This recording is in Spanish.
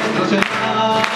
no.